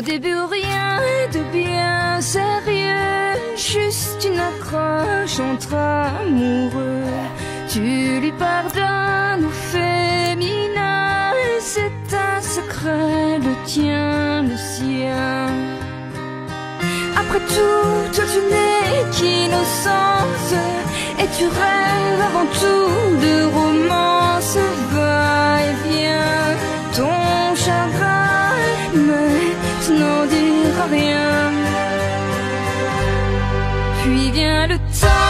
Au début rien de bien sérieux, juste une accroche entre amoureux. Tu lui pardonnes au féminin, c'est un secret, le tien, Après tout, toi tu n'es qu'innocence, et tu rêves avant tout de romance, va et vient, ton chagrin maintenant dira rien. Puis vient le temps.